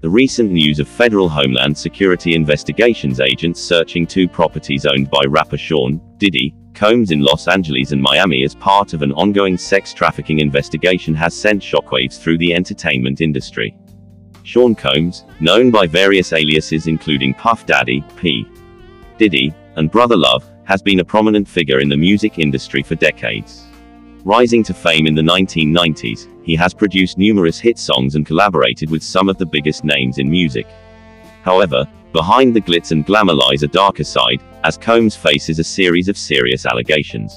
The recent news of federal Homeland Security investigations agents searching two properties owned by rapper Sean, Diddy, Combs in Los Angeles and Miami as part of an ongoing sex trafficking investigation has sent shockwaves through the entertainment industry. Sean Combs, known by various aliases including Puff Daddy, P. Diddy, and Brother Love, has been a prominent figure in the music industry for decades. Rising to fame in the 1990s, he has produced numerous hit songs and collaborated with some of the biggest names in music. However, behind the glitz and glamour lies a darker side, as Combs faces a series of serious allegations.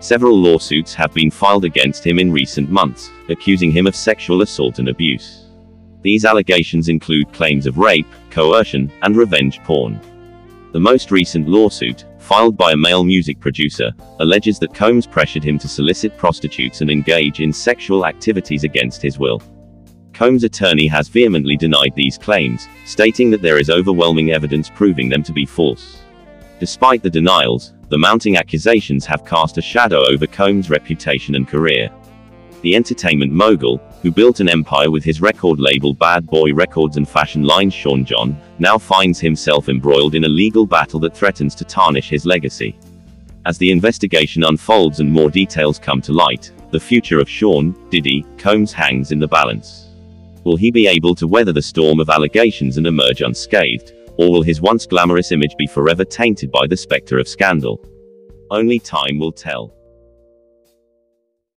Several lawsuits have been filed against him in recent months, accusing him of sexual assault and abuse. These allegations include claims of rape, coercion, and revenge porn. The most recent lawsuit, filed by a male music producer, alleges that Combs pressured him to solicit prostitutes and engage in sexual activities against his will. Combs' attorney has vehemently denied these claims, stating that there is overwhelming evidence proving them to be false. Despite the denials, the mounting accusations have cast a shadow over Combs' reputation and career. The entertainment mogul, who built an empire with his record label Bad Boy Records and fashion line Sean John, now finds himself embroiled in a legal battle that threatens to tarnish his legacy. As the investigation unfolds and more details come to light, the future of Sean, Diddy, Combs hangs in the balance. Will he be able to weather the storm of allegations and emerge unscathed, or will his once glamorous image be forever tainted by the specter of scandal? Only time will tell.